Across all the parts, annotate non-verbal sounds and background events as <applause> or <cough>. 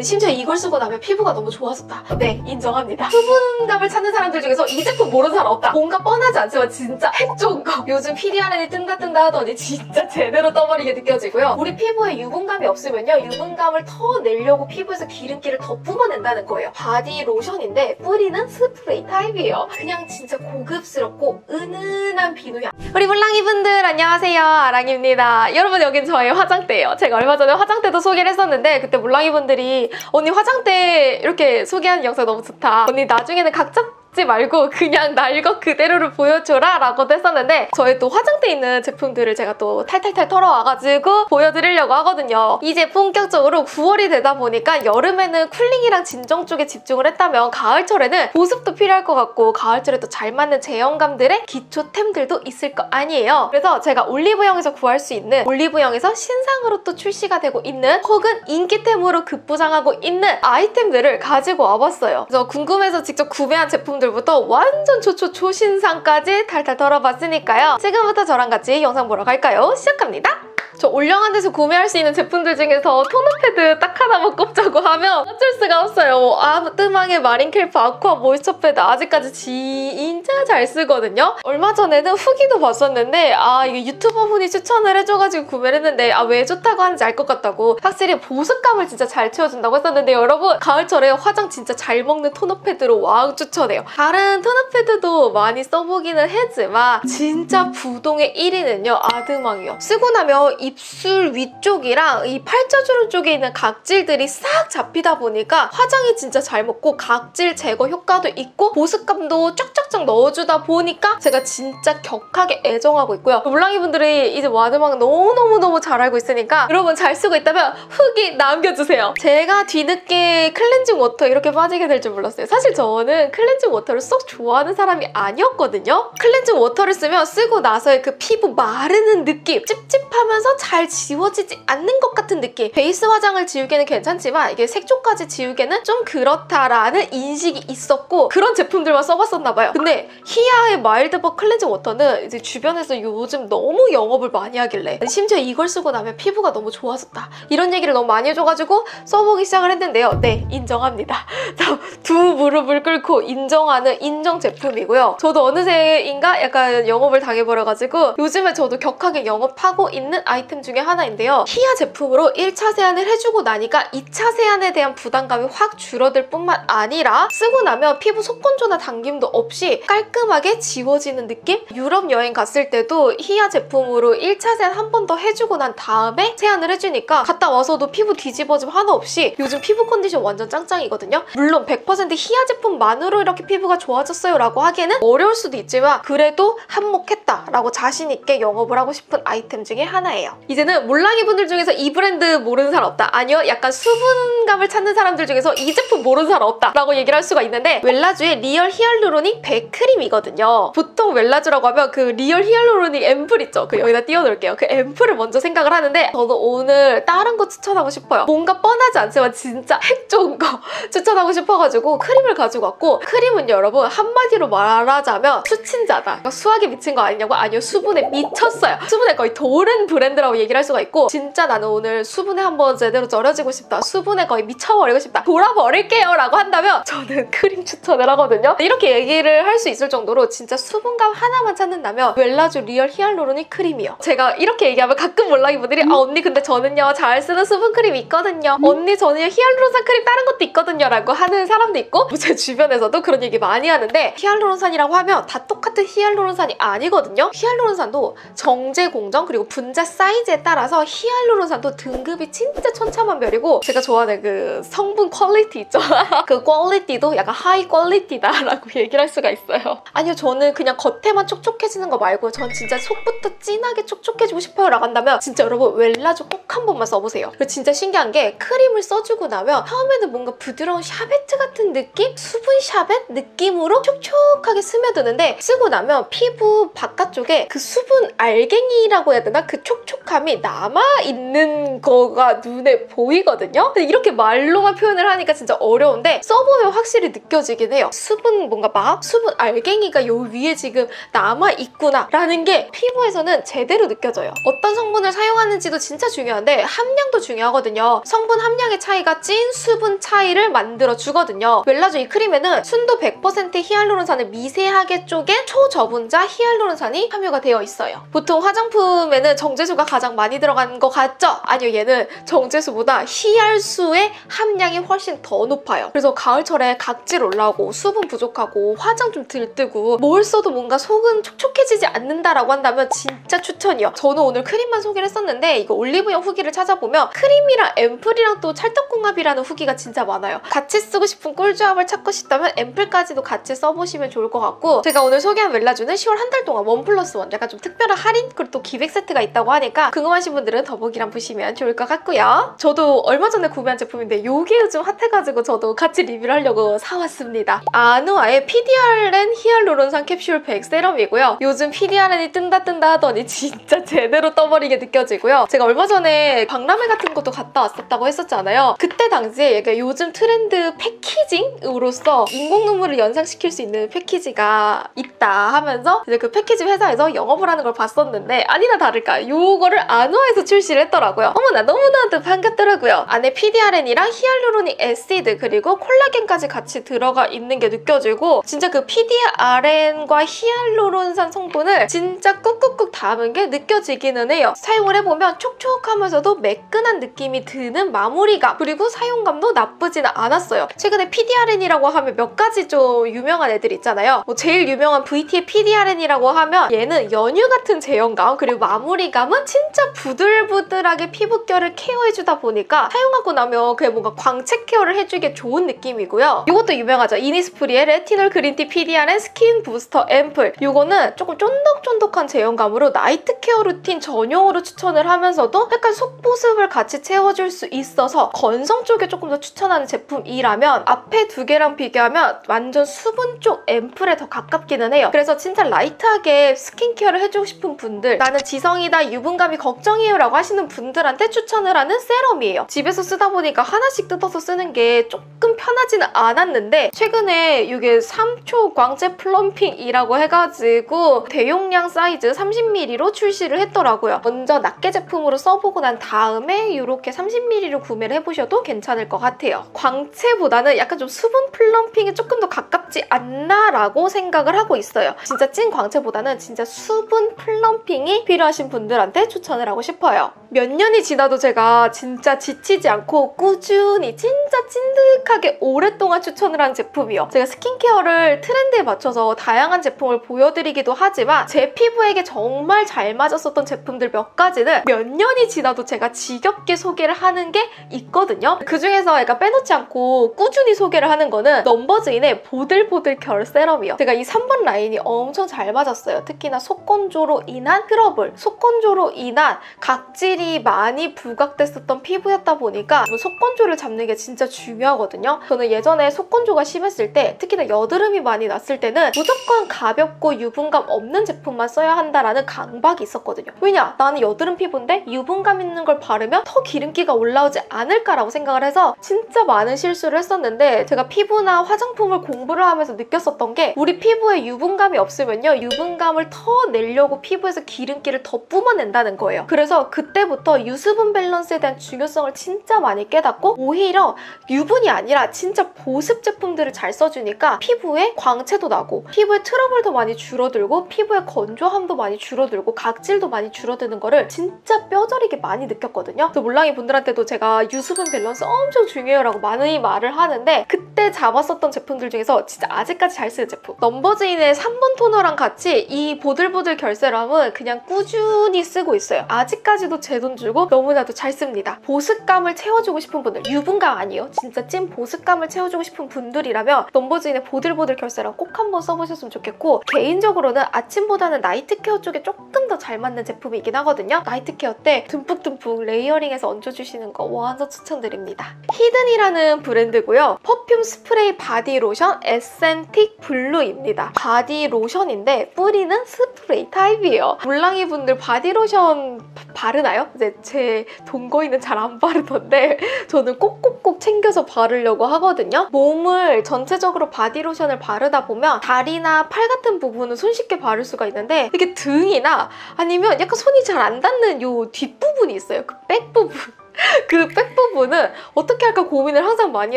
심지어 이걸 쓰고 나면 피부가 너무 좋아졌다. 네, 인정합니다. 수분감을 찾는 사람들 중에서 이 제품 모르는 사람 없다. 뭔가 뻔하지 않지만 진짜 핵 좋은 거. 요즘 PDRN이 뜬다 뜬다 하더니 진짜 제대로 떠버린 게 느껴지고요. 우리 피부에 유분감이 없으면요. 유분감을 더 내려고 피부에서 기름기를 더 뿜어낸다는 거예요. 바디 로션인데 뿌리는 스프레이 타입이에요. 그냥 진짜 고급스럽고 은은한 비누향. 우리 물랑이 분들 안녕하세요. 아랑입니다. 여러분 여긴 저의 화장대예요. 제가 얼마 전에 화장대도 소개를 했었는데 그때 물랑이 분들이 언니 화장대 이렇게 소개하는 영상 너무 좋다. 언니 나중에는 각자 지 말고 그냥 날 것 그대로를 보여줘라 라고도 했었는데 저희 또 화장대 있는 제품들을 제가 또 탈탈탈 털어와가지고 보여드리려고 하거든요. 이제 본격적으로 9월이 되다 보니까 여름에는 쿨링이랑 진정 쪽에 집중을 했다면 가을철에는 보습도 필요할 것 같고 가을철에 또 잘 맞는 제형감들의 기초템들도 있을 거 아니에요. 그래서 제가 올리브영에서 구할 수 있는 올리브영에서 신상으로 또 출시가 되고 있는 혹은 인기템으로 급부상하고 있는 아이템들을 가지고 와봤어요. 그래서 궁금해서 직접 구매한 제품 제품들부터 완전 초초 초신상까지 탈탈 털어봤으니까요. 지금부터 저랑 같이 영상 보러 갈까요? 시작합니다. 저 올영 안에서 구매할 수 있는 제품들 중에서 토너 패드 딱 하나만 꼽자고 하면 어쩔 수가 없어요. 아뜨망의 마린켈프 아쿠아 모이스처 패드 아직까지 진짜 잘 쓰거든요. 얼마 전에는 후기도 봤었는데 아 이게 유튜버 분이 추천을 해줘가지고 구매를 했는데 아 왜 좋다고 하는지 알 것 같다고 확실히 보습감을 진짜 잘 채워준다고 했었는데 여러분 가을철에 화장 진짜 잘 먹는 토너 패드로 왕 추천해요. 다른 토너 패드도 많이 써보기는 했지만 진짜 부동의 1위는요 아뜨망이요. 쓰고 나면 입술 위쪽이랑 이 팔자주름 쪽에 있는 각질들이 싹 잡히다 보니까 화장이 진짜 잘 먹고 각질 제거 효과도 있고 보습감도 쫙쫙쫙 넣어주다 보니까 제가 진짜 격하게 애정하고 있고요. 물랑이 분들이 이제 아뜨망 너무너무너무 잘 알고 있으니까 여러분 잘 쓰고 있다면 후기 남겨주세요. 제가 뒤늦게 클렌징 워터 이렇게 빠지게 될 줄 몰랐어요. 사실 저는 클렌징 워터를 썩 좋아하는 사람이 아니었거든요. 클렌징 워터를 쓰면 쓰고 나서의 그 피부 마르는 느낌 찝찝하면서 잘 지워지지 않는 것 같은 느낌. 베이스 화장을 지우기는 괜찮지만 이게 색조까지 지우기는 좀 그렇다라는 인식이 있었고 그런 제품들만 써봤었나 봐요. 근데 히아의 마일드버 클렌징 워터는 이제 주변에서 요즘 너무 영업을 많이 하길래 심지어 이걸 쓰고 나면 피부가 너무 좋아졌다. 이런 얘기를 너무 많이 해줘가지고 써보기 시작을 했는데요. 네 인정합니다. <laughs> 두 무릎을 꿇고 인정하는 인정 제품이고요. 저도 어느새인가 약간 영업을 당해버려가지고 요즘에 저도 격하게 영업하고 있는 아이 아이템 중에 하나인데요. 히아 제품으로 1차 세안을 해주고 나니까 2차 세안에 대한 부담감이 확 줄어들 뿐만 아니라 쓰고 나면 피부 속건조나 당김도 없이 깔끔하게 지워지는 느낌? 유럽 여행 갔을 때도 히아 제품으로 1차 세안 한 번 더 해주고 난 다음에 세안을 해주니까 갔다 와서도 피부 뒤집어짐 하나 없이 요즘 피부 컨디션 완전 짱짱이거든요. 물론 100% 히아 제품만으로 이렇게 피부가 좋아졌어요 라고 하기에는 어려울 수도 있지만 그래도 한몫했다 라고 자신있게 영업을 하고 싶은 아이템 중에 하나예요. 이제는 몰랑이 분들 중에서 이 브랜드 모르는 사람 없다. 아니요, 약간 수분감을 찾는 사람들 중에서 이 제품 모르는 사람 없다. 라고 얘기를 할 수가 있는데 웰라주의 리얼 히알루로닉 100크림이거든요. 보통 웰라주라고 하면 그 리얼 히알루로닉 앰플 있죠? 그 여기다 띄워놓을게요. 그 앰플을 먼저 생각을 하는데 저도 오늘 다른 거 추천하고 싶어요. 뭔가 뻔하지 않지만 진짜 핵 좋은 거 <laughs> 추천하고 싶어가지고 크림을 가지고 왔고 크림은 여러분 한마디로 말하자면 수친자다. 수학에 미친 거 아니냐고? 아니요, 수분에 미쳤어요. 수분에 거의 도른 브랜드 브랜드라고 얘기를 할 수가 있고 진짜 나는 오늘 수분에 한번 제대로 절여지고 싶다. 수분에 거의 미쳐버리고 싶다. 돌아버릴게요 라고 한다면 저는 크림 추천을 하거든요. 이렇게 얘기를 할 수 있을 정도로 진짜 수분감 하나만 찾는다면 웰라주 리얼 히알루로닉 크림이요. 제가 이렇게 얘기하면 가끔 몰랑이 분들이 아 언니 근데 저는요 잘 쓰는 수분 크림 있거든요. 언니 저는요 히알루론산 크림 다른 것도 있거든요 라고 하는 사람도 있고 제 주변에서도 그런 얘기 많이 하는데 히알루론산이라고 하면 다 똑같은 히알루론산이 아니거든요. 히알루론산도 정제 공정 그리고 분자 사이즈 사이즈에 따라서 히알루론산도 등급이 진짜 천차만별이고 제가 좋아하는 그 성분 quality 있죠? <laughs> 그 quality도 약간 high quality다라고 <laughs> 얘기를 할 수가 있어요. 아니요 저는 그냥 겉에만 촉촉해지는 거 말고 전 진짜 속부터 진하게 촉촉해지고 싶어요 라고 한다면 진짜 여러분 웰라주 꼭 한 번만 써보세요. 그리고 진짜 신기한 게 크림을 써주고 나면 처음에는 뭔가 부드러운 샤베트 같은 느낌? 수분 샤베트 느낌으로 촉촉하게 스며드는데 쓰고 나면 피부 바깥쪽에 그 수분 알갱이라고 해야 되나? 그 촉촉 촉촉함이 남아있는 거가 눈에 보이거든요? 근데 이렇게 말로만 표현을 하니까 진짜 어려운데 써보면 확실히 느껴지긴 해요. 수분 뭔가 막 수분 알갱이가 요 위에 지금 남아있구나 라는 게 피부에서는 제대로 느껴져요. 어떤 성분을 사용하는지도 진짜 중요한데 함량도 중요하거든요. 성분 함량의 차이가 찐 수분 차이를 만들어 주거든요. 웰라조 이 크림에는 순도 100% 히알루론산을 미세하게 쪼갠 초저분자 히알루론산이 함유가 되어 있어요. 보통 화장품에는 정제수가 가장 많이 들어간 것 같죠? 아니요 얘는 정제수보다 히알수의 함량이 훨씬 더 높아요. 그래서 가을철에 각질 올라오고 수분 부족하고 화장 좀 들뜨고 뭘 써도 뭔가 속은 촉촉해지지 않는다라고 한다면 진짜 추천이요. 저는 오늘 크림만 소개를 했었는데 이거 올리브영 후기를 찾아보면 크림이랑 앰플이랑 또 찰떡궁합이라는 후기가 진짜 많아요. 같이 쓰고 싶은 꿀조합을 찾고 싶다면 앰플까지도 같이 써보시면 좋을 것 같고 제가 오늘 소개한 웰라주는 10월 한 달 동안 one plus one 약간 좀 특별한 할인 그리고 또 기획 세트가 있다고 하니까 궁금하신 분들은 더보기란 보시면 좋을 것 같고요. 저도 얼마 전에 구매한 제품인데 이게 요즘 핫해가지고 저도 같이 리뷰를 하려고 사왔습니다. 아누아의 PDRN 히알루론산 캡슐 100 세럼이고요. 요즘 PDRN이 뜬다 뜬다 하더니 <laughs> 진짜 제대로 떠버리게 느껴지고요. 제가 얼마 전에 박람회 같은 것도 갔다 왔었다고 했었잖아요. 그때 당시에 얘가 요즘 트렌드 패키징으로서 인공 눈물을 연상시킬 수 있는 패키지가 있다 하면서 이제 그 패키지 회사에서 영업을 하는 걸 봤었는데 아니나 다를까 요거 를 아누아에서 출시를 했더라고요. 어머나 너무나도 반갑더라고요. 안에 PDRN이랑 히알루로닉 애시드 그리고 콜라겐까지 같이 들어가 있는 게 느껴지고 진짜 그 PDRN과 히알루론산 성분을 진짜 꾹꾹꾹 담은 게 느껴지기는 해요. 사용을 해보면 촉촉하면서도 매끈한 느낌이 드는 마무리감 그리고 사용감도 나쁘지는 않았어요. 최근에 PDRN이라고 하면 몇 가지 좀 유명한 애들 있잖아요. 뭐 제일 유명한 VT의 PDRN이라고 하면 얘는 연유 같은 제형감 그리고 마무리감은 진짜 부들부들하게 피부결을 케어해주다 보니까 사용하고 나면 그게 뭔가 광채 케어를 해주기에 좋은 느낌이고요. 이것도 유명하죠. 이니스프리의 레티놀 그린티 PDRN 스킨 부스터 앰플 이거는 조금 쫀득쫀득한 제형감으로 night care routine 전용으로 추천을 하면서도 약간 속보습을 같이 채워줄 수 있어서 건성 쪽에 조금 더 추천하는 제품이라면 앞에 두 개랑 비교하면 완전 수분 쪽 앰플에 더 가깝기는 해요. 그래서 진짜 light하게 스킨케어를 해주고 싶은 분들 나는 지성이다 유분감 이 걱정이에요 라고 하시는 분들한테 추천을 하는 세럼이에요. 집에서 쓰다 보니까 하나씩 뜯어서 쓰는 게 조금 편하지는 않았는데 최근에 이게 3초 광채 plumping이라고 해가지고 대용량 사이즈 30ml로 출시를 했더라고요. 먼저 낱개 제품으로 써보고 난 다음에 이렇게 30ml로 구매를 해보셔도 괜찮을 것 같아요. 광채보다는 약간 좀 수분 plumping이 조금 더 가깝지 않나 라고 생각을 하고 있어요. 진짜 찐 광채보다는 진짜 수분 plumping이 필요하신 분들한테 추천을 하고 싶어요. 몇 년이 지나도 제가 진짜 지치지 않고 꾸준히 진짜 찐득하게 오랫동안 추천을 한 제품이요. 제가 스킨케어를 트렌드에 맞춰서 다양한 제품을 보여드리기도 하지만 제 피부에게 정말 잘 맞았었던 제품들 몇 가지는 몇 년이 지나도 제가 지겹게 소개를 하는 게 있거든요. 그중에서 약간 빼놓지 않고 꾸준히 소개를 하는 거는 넘버즈인의 보들보들 결 세럼이요. 제가 이 3번 라인이 엄청 잘 맞았어요. 특히나 속건조로 인한 트러블, 속건조로 인한 각질이 많이 부각됐었던 피부였다 보니까 속건조를 잡는 게 진짜 중요하거든요. 저는 예전에 속건조가 심했을 때 특히나 여드름이 많이 났을 때는 무조건 가볍고 유분감 없는 제품만 써야 한다라는 강박이 있었거든요. 왜냐? 나는 여드름 피부인데 유분감 있는 걸 바르면 더 기름기가 올라오지 않을까라고 생각을 해서 진짜 많은 실수를 했었는데 제가 피부나 화장품을 공부를 하면서 느꼈었던 게 우리 피부에 유분감이 없으면요. 유분감을 더 내려고 피부에서 기름기를 더 뿜어낸다는 거예요. 그래서 그때부터 유수분 밸런스에 대한 중요성을 진짜 많이 깨닫고 오히려 유분이 아니라 진짜 보습 제품들을 잘 써주니까 피부에 광채도 나고 피부에 트러블도 많이 줄어들고 피부에 건조함도 많이 줄어들고 각질도 많이 줄어드는 거를 진짜 뼈저리게 많이 느꼈거든요. 그래서 몰랑이 분들한테도 제가 유수분 밸런스 엄청 중요해요 라고 많이 말을 하는데 그때 잡았었던 제품들 중에서 진짜 아직까지 잘 쓰는 제품 넘버즈인의 3번 토너랑 같이 이 보들보들 결세럼은 그냥 꾸준히 쓰고 있어요. 아직까지도 제돈 주고 너무나도 잘 씁니다. 보습감을 채워주고 싶은 분들 유분감 아니에요. 진짜 찐 보습감을 채워주고 싶은 분들이라면 넘버즈인의 보들보들 결 세럼 꼭 한번 써보셨으면 좋겠고 개인적으로는 아침보다는 night care 쪽에 조금 더 잘 맞는 제품이긴 하거든요. night care 때 듬뿍듬뿍 layering해서 얹어주시는 거 완전 추천드립니다. 히든이라는 브랜드고요. 퍼퓸 스프레이 바디 로션 어센틱 블루입니다. 바디 로션인데 뿌리는 스프레이 타입이에요. 몰랑이 분들 바디 로션 바르나요? 이제 제 동거인은 잘 안 바르던데 <laughs> 저는 꼭꼭꼭 챙겨서 바르려고 하거든요. 몸을 전체적으로 바디 로션을 바르다 보면 다리나 팔 같은 부분은 손쉽게 바를 수가 있는데 이게 등이나 아니면 약간 손이 잘 안 닿는 요 뒷부분이 있어요. 그 back 부분. <laughs> 그 back 부분은 어떻게 할까 고민을 항상 많이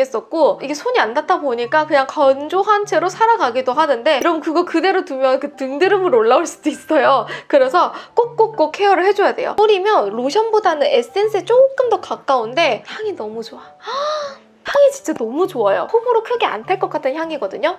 했었고 이게 손이 안 닿다 보니까 그냥 건조한 채로 살아가기도 하는데 여러분 그거 그대로 두면 그 등드름으로 올라올 수도 있어요. 그래서 꼭꼭꼭 케어를 해줘야 돼요. 뿌리면 로션보다는 에센스에 조금 더 가까운데 향이 너무 좋아. <gasps> 향이 진짜 너무 좋아요. 호불호 크게 안 탈 것 같은 향이거든요.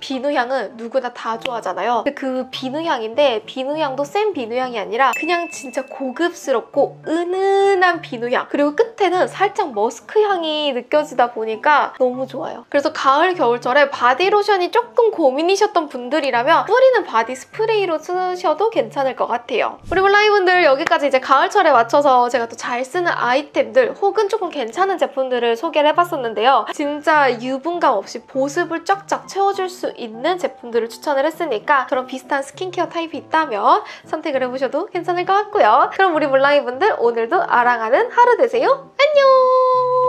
비누향은 누구나 다 좋아하잖아요. 그 비누향인데 비누향도 센 비누향이 아니라 그냥 진짜 고급스럽고 은은한 비누향 그리고 끝에는 살짝 머스크 향이 느껴지다 보니까 너무 좋아요. 그래서 가을 겨울철에 바디로션이 조금 고민이셨던 분들이라면 뿌리는 바디 스프레이로 쓰셔도 괜찮을 것 같아요. 우리 물랑이분들 여기까지 이제 가을철에 맞춰서 제가 또 잘 쓰는 아이템들 혹은 조금 괜찮은 제품들을 소개를 해봤었는데요. 진짜 유분감 없이 보습을 쫙쫙 채워줄 수 있는 제품들을 추천을 했으니까 그런 비슷한 스킨케어 타입이 있다면 선택을 해보셔도 괜찮을 것 같고요. 그럼 우리 물랑이 분들 오늘도 아랑하는 하루 되세요. 안녕!